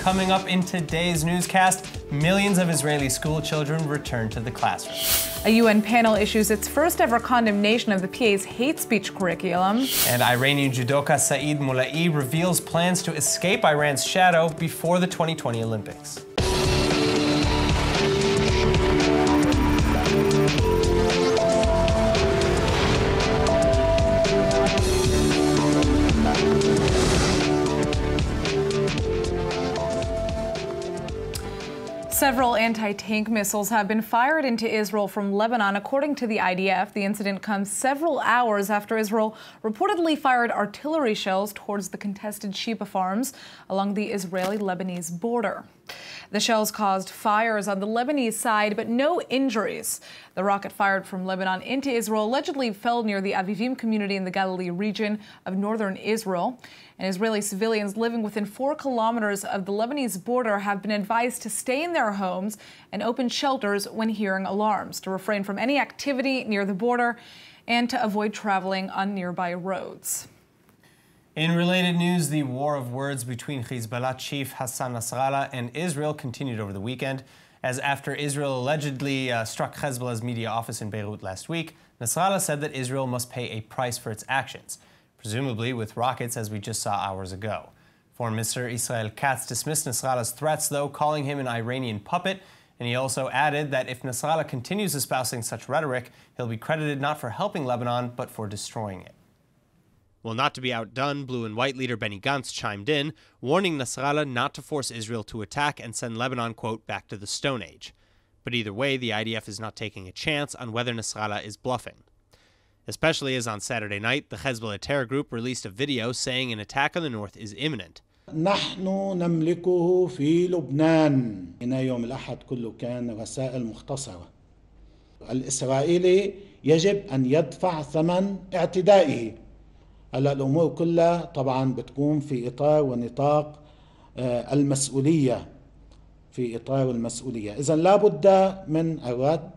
Coming up in today's newscast, millions of Israeli school children return to the classroom. A UN panel issues its first ever condemnation of the PA's hate speech curriculum. And Iranian judoka Saeid Mollaei reveals plans to escape Iran's shadow before the 2020 Olympics. Several anti tank missiles have been fired into Israel from Lebanon, according to the IDF. The incident comes several hours after Israel reportedly fired artillery shells towards the contested Shebaa farms along the Israeli Lebanese border. The shells caused fires on the Lebanese side, but no injuries. The rocket fired from Lebanon into Israel allegedly fell near the Avivim community in the Galilee region of northern Israel and Israeli civilians living within four kilometers of the Lebanese border have been advised to stay in their homes and open shelters when hearing alarms, to refrain from any activity near the border, and to avoid traveling on nearby roads. In related news, the war of words between Hezbollah chief Hassan Nasrallah and Israel continued over the weekend, as after Israel allegedly uh, struck Hezbollah's media office in Beirut last week, Nasrallah said that Israel must pay a price for its actions presumably with rockets as we just saw hours ago. Foreign Minister Israel Katz dismissed Nasrallah's threats, though, calling him an Iranian puppet, and he also added that if Nasrallah continues espousing such rhetoric, he'll be credited not for helping Lebanon, but for destroying it. Well, not to be outdone, Blue and White leader Benny Gantz chimed in, warning Nasrallah not to force Israel to attack and send Lebanon, quote, back to the Stone Age. But either way, the IDF is not taking a chance on whether Nasrallah is bluffing especially as on Saturday night, the Hezbollah terror group released a video saying an attack on the north is imminent. نحن نملكه في لبنان هنا يوم الأحد كله كان رسائل مختصرة الإسرائيلي يجب أن يدفع ثمن اعتدائه هلا الأمور كلها طبعا بتكون في إطار ونطاق المسؤولية في إطار المسؤولية إذا لابد من الرد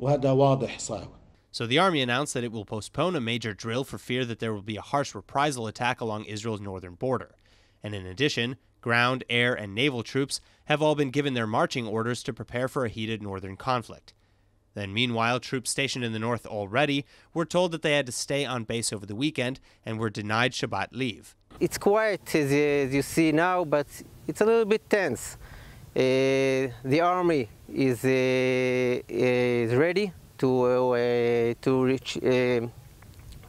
وهذا واضح صار So the army announced that it will postpone a major drill for fear that there will be a harsh reprisal attack along Israel's northern border. And in addition, ground, air, and naval troops have all been given their marching orders to prepare for a heated northern conflict. Then, meanwhile, troops stationed in the north already were told that they had to stay on base over the weekend and were denied Shabbat leave. It's quiet as, you see now, but it's a little bit tense. Uh, the army is, uh, is ready to uh, to reach, uh,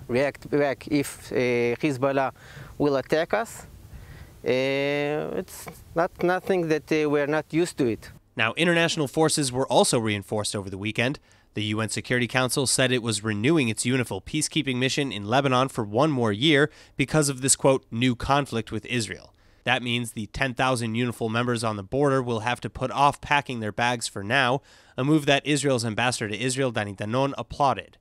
react back if uh, Hezbollah will attack us. it's not nothing that we're not used to it. Now, international forces were also reinforced over the weekend. The UN Security Council said it was renewing its UNIFIL peacekeeping mission in Lebanon for one more year because of this, quote, new conflict with Israel. That means the 10,000 UNIFIL members on the border will have to put off packing their bags for now, a move that Israel's ambassador to Israel, Danny Danon, applauded.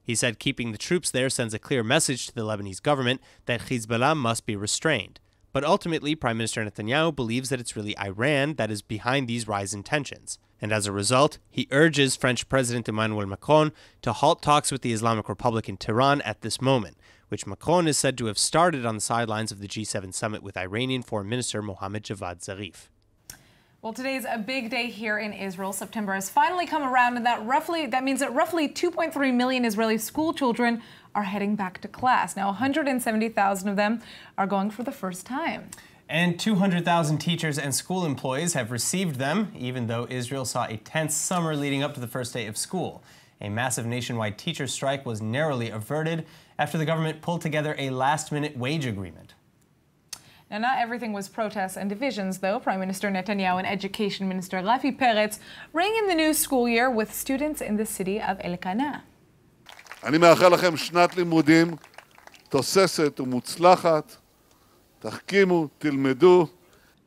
He said keeping the troops there sends a clear message to the Lebanese government that Hezbollah must be restrained. But ultimately, Prime Minister Netanyahu believes that it's really Iran that is behind these rise in tensions. And as a result, he urges French President Emmanuel Macron to halt talks with the Islamic Republic in Tehran at this moment, which Macron is said to have started on the sidelines of the G7 summit with Iranian Foreign Minister Mohammad Javad Zarif. Well, today's a big day here in Israel. September has finally come around, and that roughly that means that roughly 2.3 million Israeli school children are heading back to class. Now, 170,000 of them are going for the first time. And 200,000 teachers and school employees have received them, even though Israel saw a tense summer leading up to the first day of school. A massive nationwide teacher strike was narrowly averted after the government pulled together a last minute wage agreement. Now, not everything was protests and divisions, though. Prime Minister Netanyahu and Education Minister Rafi Peretz rang in the new school year with students in the city of Elkanah. אני מאחל לכם שנת לימודים תוססת ומוצלחת. תחכימו, תלמדו.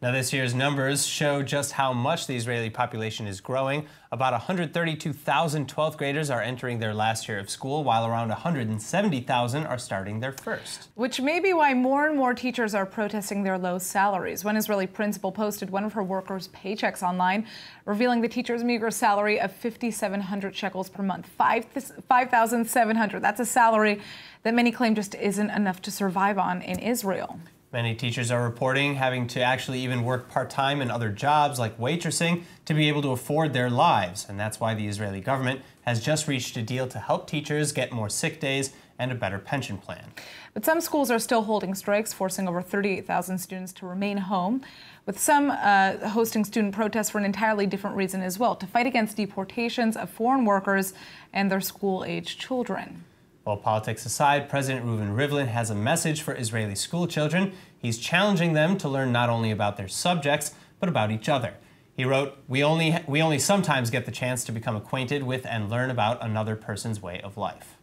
Now, this year's numbers show just how much the Israeli population is growing. About 132,000 12th graders are entering their last year of school, while around 170,000 are starting their first. Which may be why more and more teachers are protesting their low salaries. One Israeli principal posted one of her workers' paychecks online, revealing the teacher's meager salary of 5,700 shekels per month. 5,700. That's a salary that many claim just isn't enough to survive on in Israel. Many teachers are reporting having to actually even work part time in other jobs like waitressing to be able to afford their lives. And that's why the Israeli government has just reached a deal to help teachers get more sick days and a better pension plan. But some schools are still holding strikes, forcing over 38,000 students to remain home, with some uh, hosting student protests for an entirely different reason as well to fight against deportations of foreign workers and their school age children. While politics aside, President Reuven Rivlin has a message for Israeli school children. He's challenging them to learn not only about their subjects, but about each other. He wrote, we only, we only sometimes get the chance to become acquainted with and learn about another person's way of life.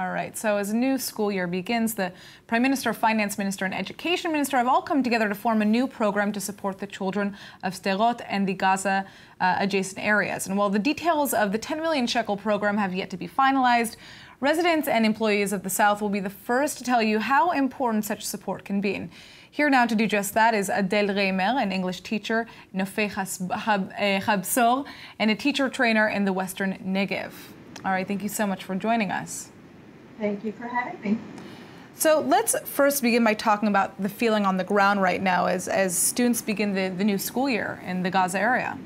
All right, so as a new school year begins, the Prime Minister, Finance Minister, and Education Minister have all come together to form a new program to support the children of Sderot and the Gaza uh, adjacent areas. And while the details of the 10 million shekel program have yet to be finalized, Residents and employees of the South will be the first to tell you how important such support can be. Here now to do just that is Adele Reimer, an English teacher, Nofei eh, Habsor, and a teacher trainer in the Western Negev. All right, thank you so much for joining us. Thank you for having me. So let's first begin by talking about the feeling on the ground right now as, as students begin the, the new school year in the Gaza area.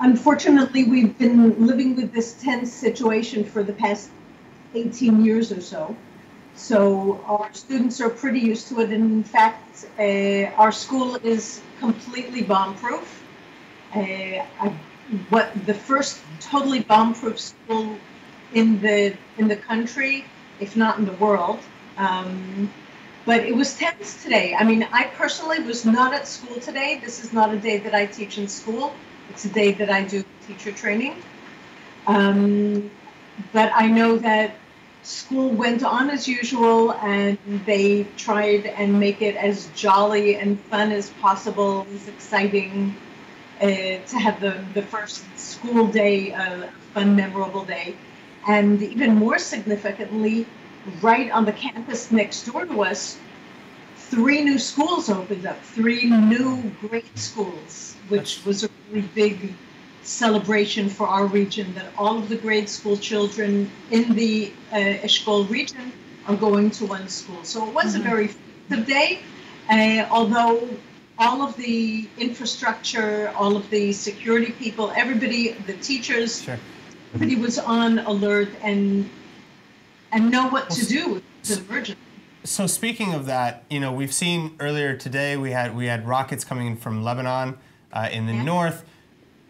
Unfortunately, we've been living with this tense situation for the past 18 years or so. So our students are pretty used to it. And In fact, uh, our school is completely bomb-proof. Uh, I, what the first totally bomb-proof school in the in the country, if not in the world. Um, but it was tense today. I mean, I personally was not at school today. This is not a day that I teach in school. It's a day that I do teacher training. Um, but I know that school went on as usual and they tried and make it as jolly and fun as possible, as exciting uh, to have the, the first school day, a fun, memorable day. And even more significantly, right on the campus next door to us, three new schools opened up, three new great schools, which was a really big celebration for our region that all of the grade school children in the uh, Eshkol region are going to one school. So it was mm-hmm. a very festive day, uh, although all of the infrastructure, all of the security people, everybody, the teachers, sure. everybody was on alert and and know what to do. It's an emergency. So speaking of that, you know, we've seen earlier today we had we had rockets coming in from Lebanon uh, in the yeah. north.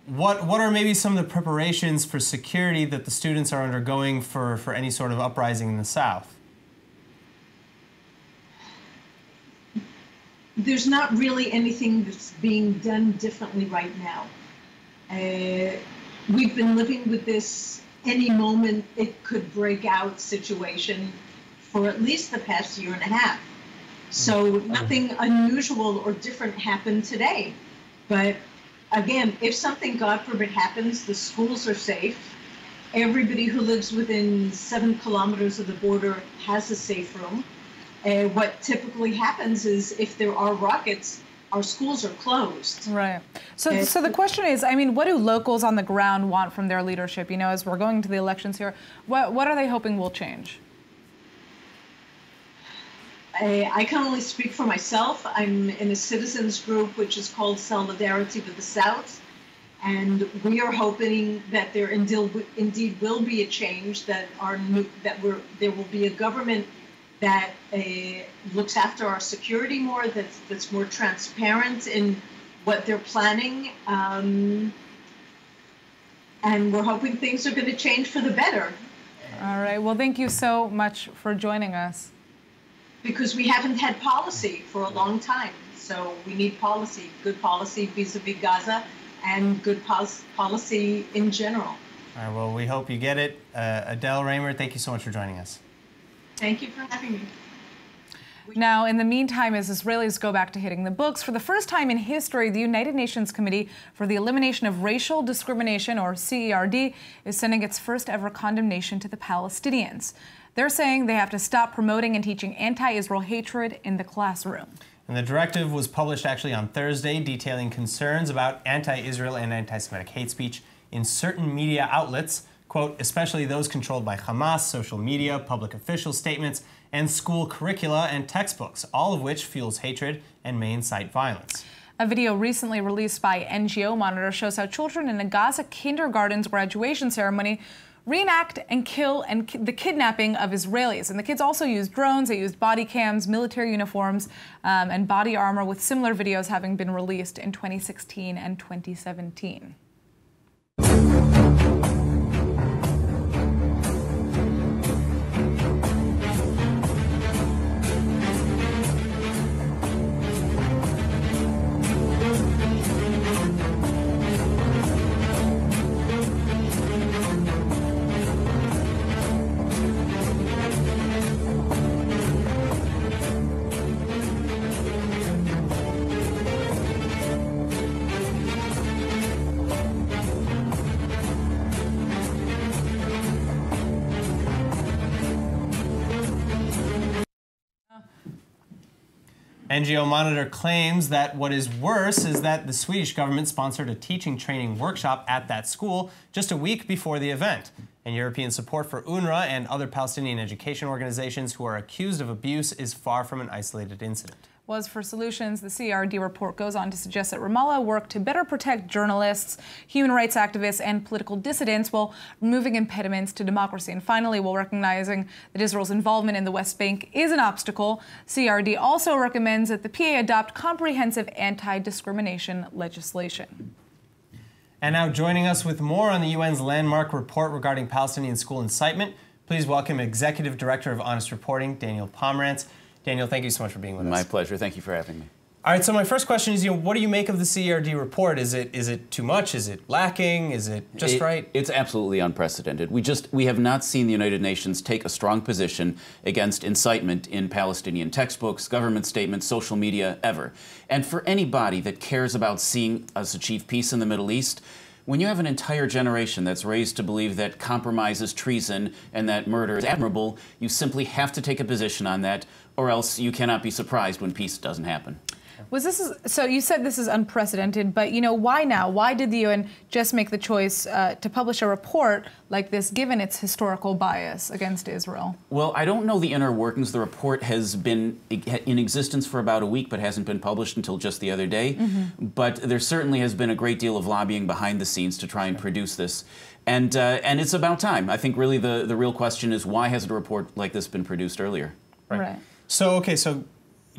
What what are maybe some of the preparations for security that the students are undergoing for for any sort of uprising in the south? There's not really anything that's being done differently right now. Uh, we've been living with this any moment it could break out situation for at least the past year and a half. So mm. nothing unusual or different happened today. But again, if something, God forbid, happens, the schools are safe. Everybody who lives within seven kilometers of the border has a safe room. Uh, what typically happens is if there are rockets, our schools are closed. Right. So, so the question is, I mean, what do locals on the ground want from their leadership? You know, as we're going to the elections here, what what are they hoping will change? I, I, can only speak for myself. I'm in a citizens group which is called Solidarity with the South, and we are hoping that there indeed will be a change. That our that we're, there will be a government that uh, looks after our security more. That's that's more transparent in what they're planning. Um, and we're hoping things are going to change for the better. All right. Well, thank you so much for joining us because we haven't had policy for a long time. So we need policy, good policy vis-a-vis Gaza, and good pos- policy in general. All right. Well, we hope you get it. Uh, Adele Reimer, thank you so much for joining us. Thank you for having me. Now, in the meantime, as Israelis go back to hitting the books, for the first time in history, the United Nations Committee for the Elimination of Racial Discrimination, or CERD, is sending its first ever condemnation to the Palestinians. They're saying they have to stop promoting and teaching anti Israel hatred in the classroom. And the directive was published actually on Thursday, detailing concerns about anti Israel and anti Semitic hate speech in certain media outlets. quote, especially those controlled by Hamas, social media, public official statements, and school curricula and textbooks, all of which fuels hatred and may incite violence. A video recently released by NGO Monitor shows how children in a Gaza kindergarten's graduation ceremony reenact and kill and ki- the kidnapping of Israelis. And the kids also used drones, they used body cams, military uniforms, um, and body armor, with similar videos having been released in 2016 and 2017. NGO Monitor claims that what is worse is that the Swedish government sponsored a teaching training workshop at that school just a week before the event. And European support for UNRWA and other Palestinian education organizations who are accused of abuse is far from an isolated incident. Was for solutions. The CRD report goes on to suggest that Ramallah worked to better protect journalists, human rights activists, and political dissidents while removing impediments to democracy. And finally, while recognizing that Israel's involvement in the West Bank is an obstacle, CRD also recommends that the PA adopt comprehensive anti discrimination legislation. And now joining us with more on the UN's landmark report regarding Palestinian school incitement, please welcome Executive Director of Honest Reporting, Daniel Pomerantz. Daniel, thank you so much for being with My us. My pleasure. Thank you for having me. All right, so my first question is, you know, what do you make of the CRD report? Is it is it too much? Is it lacking? Is it just It- right? It's absolutely unprecedented. We just we have not seen the United Nations take a strong position against incitement in Palestinian textbooks, government statements, social media ever. And for any body that cares about seeing us achieve peace in the Middle East, when you have an entire generation that's raised to believe that compromise is treason and that murder is admirable, you simply have to take a position on that, or else you cannot be surprised when peace doesn't happen. Was this is, so? You said this is unprecedented, but you know why now? Why did the UN just make the choice uh, to publish a report like this, given its historical bias against Israel? Well, I don't know the inner workings. The report has been in existence for about a week, but hasn't been published until just the other day. But there certainly has been a great deal of lobbying behind the scenes to try and produce this. And, uh, and it's about time. I think really the, the real question is why hasn't a report like this been produced earlier? Right. So, okay, so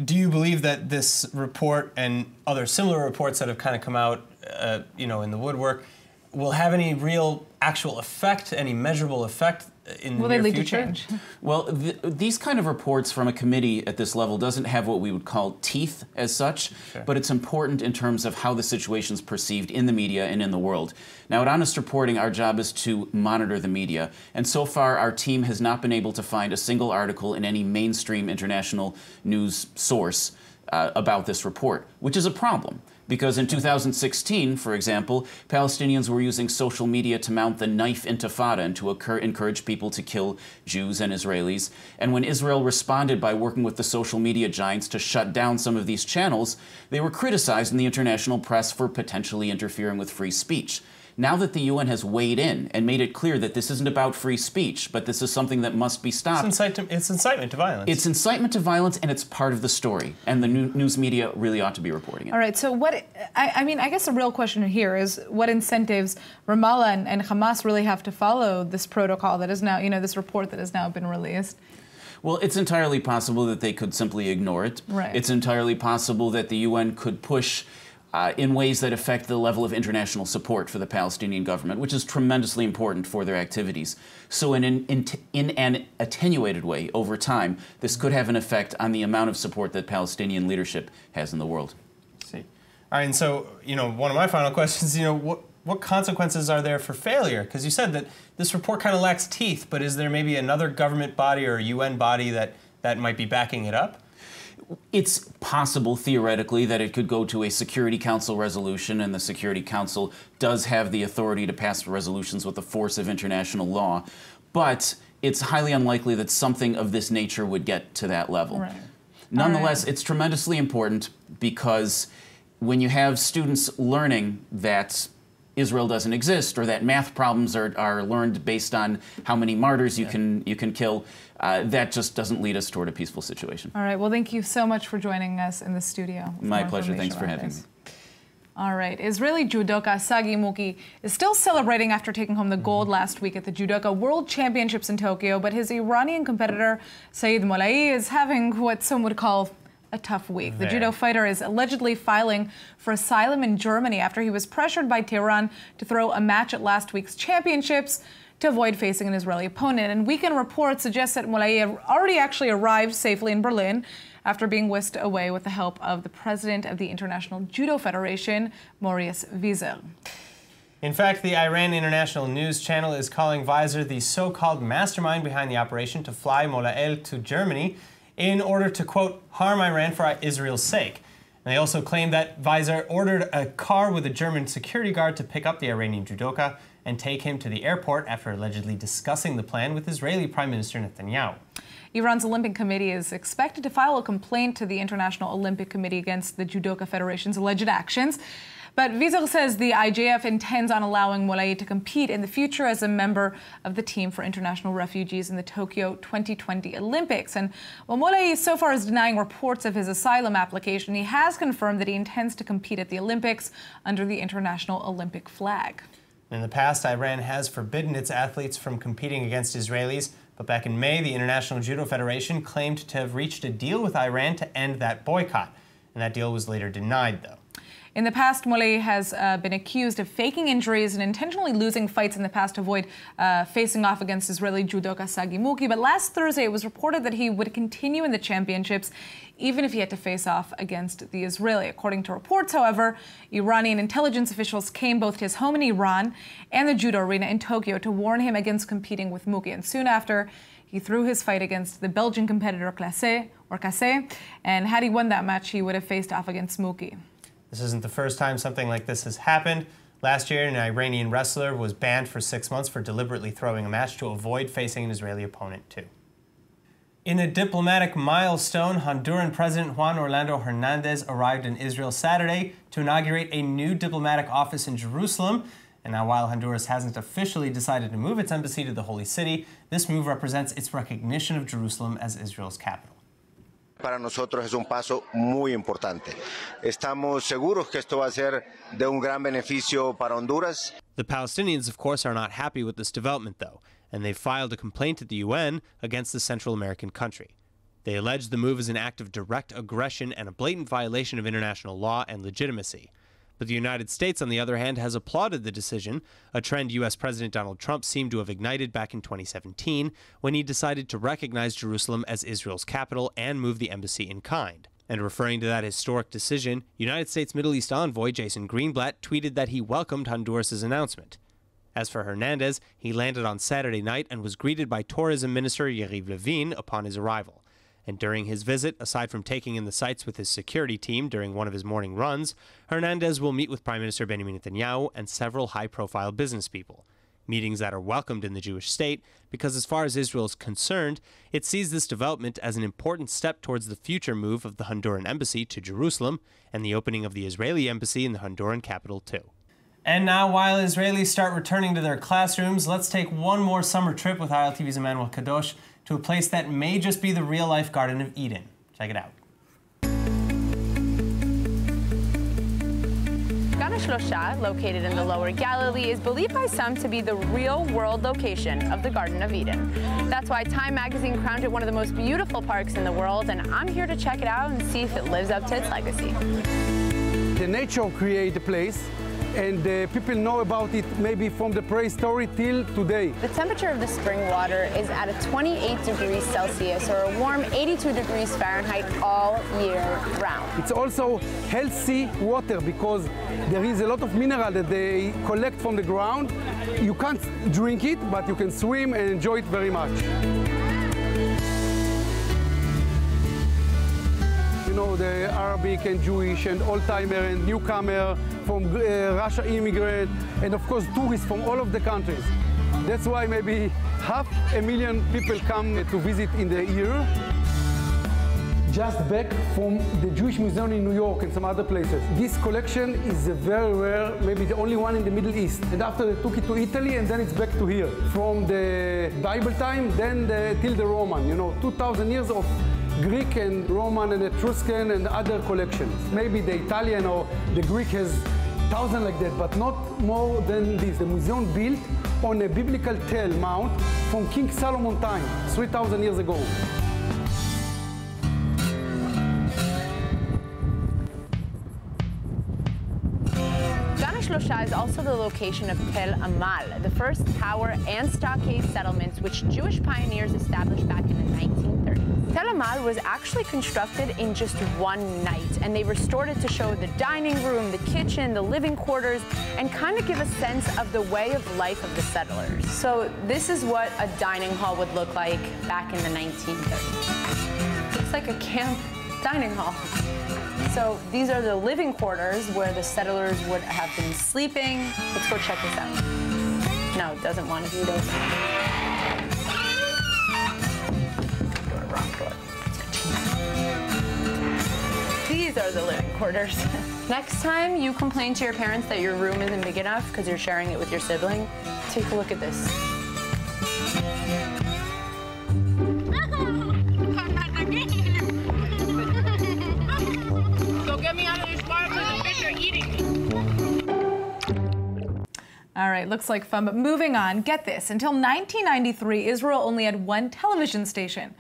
do you believe that this report and other similar reports that have kind of come out, uh, you know, in the woodwork, will have any real actual effect, any measurable effect in the they near lead future? to change? Well, th- these kind of reports from a committee at this level doesn't have what we would call teeth as such, but it's important in terms of how the situation's perceived in the media and in the world. Now, at Honest Reporting, our job is to monitor the media, and so far our team has not been able to find a single article in any mainstream international news source uh, about this report, which is a problem. Because in 2016, for example, Palestinians were using social media to mount the knife intifada and to encourage people to kill Jews and Israelis. And when Israel responded by working with the social media giants to shut down some of these channels, they were criticized in the international press for potentially interfering with free speech. Now that the UN has weighed in and made it clear that this isn't about free speech, but this is something that must be stopped, It's, incite it's incitement to violence. it's incitement to violence and it's part of the story. And the new- news media really ought to be reporting it. All right. So what? I, I mean, I guess the real question here is what incentives Ramallah and, and Hamas really have to follow this protocol that is now, you know, this report that has now been released. Well, it's entirely possible that they could simply ignore it. Right. It's entirely possible that the UN could push uh, in ways that affect the level of international support for the Palestinian government, which is tremendously important for their activities. So, in an, in, in an attenuated way, over time, this could have an effect on the amount of support that Palestinian leadership has in the world. see. All right, and so, you know, one of my final questions, you know, what, what consequences are there for failure? Because you said that this report kind of lacks teeth, but is there maybe another government body or UN body that, that might be backing it up? It's possible, theoretically, that it could go to a Security Council resolution, and the Security Council does have the authority to pass resolutions with the force of international law. But it's highly unlikely that something of this nature would get to that level. Right. Nonetheless, it's tremendously important because when you have students learning that Israel doesn't exist or that math problems are, are learned based on how many martyrs you yeah. can you can kill. Uh, that just doesn't lead us toward a peaceful situation. All right. Well, thank you so much for joining us in the studio. My pleasure. Thanks for having this. me. All right. Israeli judoka Sagi Muki is still celebrating after taking home the gold last week at the Judoka World Championships in Tokyo, but his Iranian competitor Saeid Mollaei is having what some would call a tough week. The judo fighter is allegedly filing for asylum in Germany after he was pressured by Tehran to throw a match at last week's championships to avoid facing an Israeli opponent. And weekend reports suggest that Mollaei already actually arrived safely in Berlin after being whisked away with the help of the president of the International Judo Federation, Marius Vizer. In fact, the Iran International News Channel is calling Vizer the so-called mastermind behind the operation to fly Mollaei to Germany in order to, quote, harm Iran for Israel's sake. And they also claim that Vizer ordered a car with a German security guard to pick up the Iranian judoka and take him to the airport after allegedly discussing the plan with Israeli Prime Minister Netanyahu. Iran's Olympic Committee is expected to file a complaint to the International Olympic Committee against the Judoka Federation's alleged actions. But Vizer says the IJF intends on allowing Mollaei to compete in the future as a member of the team for international refugees in the Tokyo 2020 Olympics. And while Mollaei so far is denying reports of his asylum application, he has confirmed that he intends to compete at the Olympics under the International Olympic flag. In the past, Iran has forbidden its athletes from competing against Israelis. But back in May, the International Judo Federation claimed to have reached a deal with Iran to end that boycott. And that deal was later denied, though. In the past, Mollaei has uh, been accused of faking injuries and intentionally losing fights in the past to avoid uh, facing off against Israeli judoka Sagi Muki. But last Thursday, it was reported that he would continue in the championships even if he had to face off against the Israeli. According to reports, however, Iranian intelligence officials came both to his home in Iran and the judo arena in Tokyo to warn him against competing with Muki. And soon after, he threw his fight against the Belgian competitor Classe or Casse, and had he won that match, he would have faced off against Muki. This isn't the first time something like this has happened. Last year, an Iranian wrestler was banned for six months for deliberately throwing a match to avoid facing an Israeli opponent, too. In a diplomatic milestone, Honduran President Juan Orlando Hernandez arrived in Israel Saturday to inaugurate a new diplomatic office in Jerusalem. And now, while Honduras hasn't officially decided to move its embassy to the Holy City, this move represents its recognition of Jerusalem as Israel's capital. Para nosotros es un paso muy importante. Estamos seguros que esto va a ser de un gran beneficio para Honduras. The Palestinians, of course, are not happy with this development, though, and they filed a complaint at the UN against the Central American country. They allege the move is an act of direct aggression and a blatant violation of international law and legitimacy. But the United States, on the other hand, has applauded the decision, a trend U.S. President Donald Trump seemed to have ignited back in 2017 when he decided to recognize Jerusalem as Israel's capital and move the embassy in kind. And referring to that historic decision, United States Middle East envoy Jason Greenblatt tweeted that he welcomed Honduras' announcement. As for Hernandez, he landed on Saturday night and was greeted by Tourism Minister Yariv Levin upon his arrival. And during his visit, aside from taking in the sights with his security team during one of his morning runs, Hernandez will meet with Prime Minister Benjamin Netanyahu and several high profile business people. Meetings that are welcomed in the Jewish state because, as far as Israel is concerned, it sees this development as an important step towards the future move of the Honduran embassy to Jerusalem and the opening of the Israeli embassy in the Honduran capital, too. And now, while Israelis start returning to their classrooms, let's take one more summer trip with ILTV's Emmanuel Kadosh to a place that may just be the real life Garden of Eden. Check it out. Gan Shlosha, located in the Lower Galilee, is believed by some to be the real-world location of the Garden of Eden. That's why Time magazine crowned it one of the most beautiful parks in the world, and I'm here to check it out and see if it lives up to its legacy. The nature created the place, and uh, people know about it maybe from the prehistory till today. The temperature of the spring water is at a 28 degrees Celsius or a warm 82 degrees Fahrenheit all year round. It's also healthy water because there is a lot of mineral that they collect from the ground. You can't drink it, but you can swim and enjoy it very much. Know, the Arabic and Jewish and old-timer and newcomer from uh, Russia immigrant, and of course tourists from all of the countries. That's why maybe half a million people come to visit in the year. just back from the Jewish Museum in New York and some other places. This collection is very rare, maybe the only one in the Middle East. And after they took it to Italy and then it's back to here. From the Bible time, then the, till the Roman, you know, 2,000 years of Greek and Roman and Etruscan and other collections. Maybe the Italian or the Greek has thousand like that, but not more than this. The museum built on a biblical tell mount from King Solomon time, 3,000 years ago. Shlosha is also the location of Tel Amal, the first tower and stockade settlements which Jewish pioneers established back in the 1930s. Tel Amal was actually constructed in just one night, and they restored it to show the dining room, the kitchen, the living quarters, and kind of give a sense of the way of life of the settlers. So this is what a dining hall would look like back in the 1930s. Looks like a camp dining hall. So these are the living quarters where the settlers would have been sleeping. Let's go check this out. No, it doesn't want to do open. These are the living quarters. Next time you complain to your parents that your room isn't big enough because you're sharing it with your sibling, take a look at this. Go get me out of this water because the fish are eating me. All right, looks like fun, but moving on, get this. Until 1993, Israel only had one television station.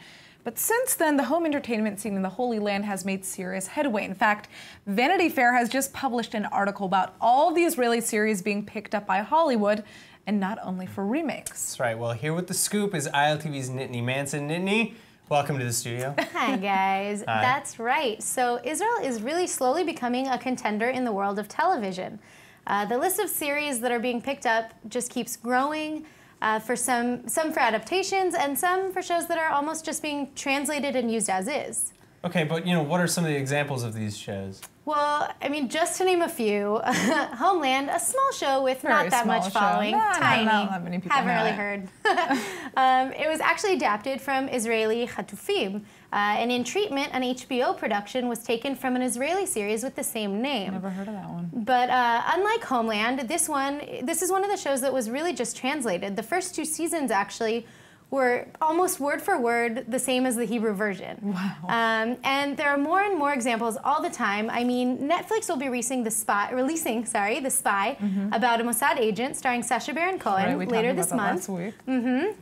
But since then, the home entertainment scene in the Holy Land has made serious headway. In fact, Vanity Fair has just published an article about all the Israeli series being picked up by Hollywood, and not only for remakes. That's right. Well, here with the scoop is ILTV's Nittany Manson. Nittany, welcome to the studio. Hi, guys. Hi. That's right. So, Israel is really slowly becoming a contender in the world of television. Uh, the list of series that are being picked up just keeps growing. Uh, for some, some for adaptations, and some for shows that are almost just being translated and used as is. Okay, but you know, what are some of the examples of these shows? Well, I mean, just to name a few, Homeland, a small show with Very not that small much show. following, No, not- tiny. not that many people Haven't know really it. heard. um, it was actually adapted from Israeli Chatufim, uh, and in treatment, an HBO production was taken from an Israeli series with the same name. Never heard of that one. But uh, unlike Homeland, this one, this is one of the shows that was really just translated. The first two seasons actually were almost word for word the same as the Hebrew version. Wow. Um, and there are more and more examples all the time. I mean, Netflix will be releasing the spy, releasing, sorry, the spy about a Mossad agent starring Sacha Baron Cohen Mm-hmm. Right, later this month. last week. Mm-hmm.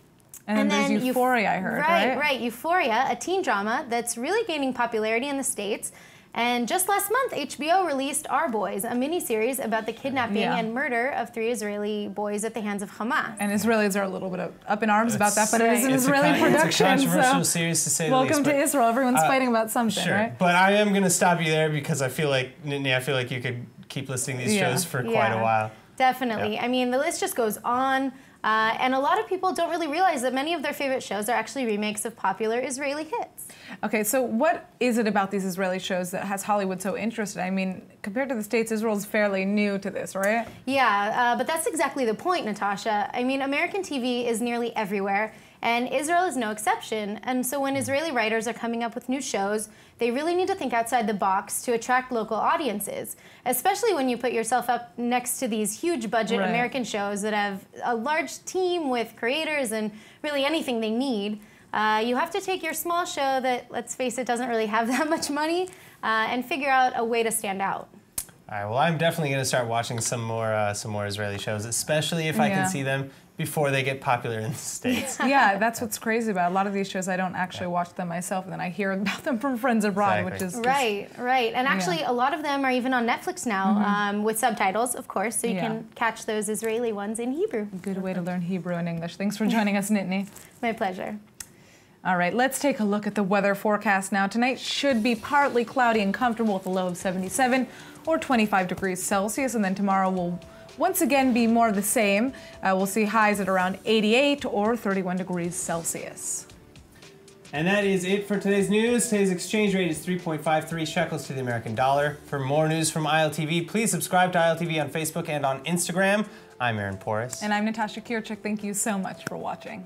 And then there's Euph- Euphoria, I heard, right? Right, Euphoria, a teen drama that's really gaining popularity in the States. And just last month, HBO released Our Boys, a miniseries about the kidnapping Yeah. and murder of three Israeli boys at the hands of Hamas. And Israelis are a little bit up in arms about that, but it is an It's a Israeli production. It's a controversial so series to say the welcome least. to but- Israel. Everyone's uh, fighting about something, Sure, right? but I am going to stop you there because I feel like Nittany, I feel like you could keep listing these Yeah. shows for quite Yeah. a while. Definitely. I mean, the list just goes on. Uh, and a lot of people don't really realize that many of their favorite shows are actually remakes of popular Israeli hits. Okay, so what is it about these Israeli shows that has Hollywood so interested? I mean, compared to the States, Israel's fairly new to this, right? Yeah, uh, but that's exactly the point, Natasha. I mean, American TV is nearly everywhere, and Israel is no exception. And so when Israeli writers are coming up with new shows, they really need to think outside the box to attract local audiences, especially when you put yourself up next to these huge budget Right. American shows that have a large team with creators and really anything they need. Uh, you have to take your small show that, let's face it, doesn't really have that much money uh, and figure out a way to stand out. All right. Well, I'm definitely going to start watching some more uh, some more Israeli shows, especially if I Yeah. can see them before they get popular in the states. yeah, that's what's crazy about a lot of these shows. I don't actually watch them myself, and then I hear about them from friends abroad, which is just- right, right. And actually, Yeah. a lot of them are even on Netflix now Mhm. um, with subtitles, of course, so you Yeah. can catch those Israeli ones in Hebrew. Good way to learn Hebrew and English. Thanks for joining us, Nittany. My pleasure. All right, let's take a look at the weather forecast now. Tonight should be partly cloudy and comfortable with a low of 77 or 25 degrees Celsius, and then tomorrow will once again be more of the same. Uh, we'll see highs at around 88 or 31 degrees Celsius. And that is it for today's news. Today's exchange rate is 3.53 shekels to the American dollar. For more news from ILTV, please subscribe to ILTV on Facebook and on Instagram. I'm Aaron Porras. And I'm Natasha Kirchik. Thank you so much for watching.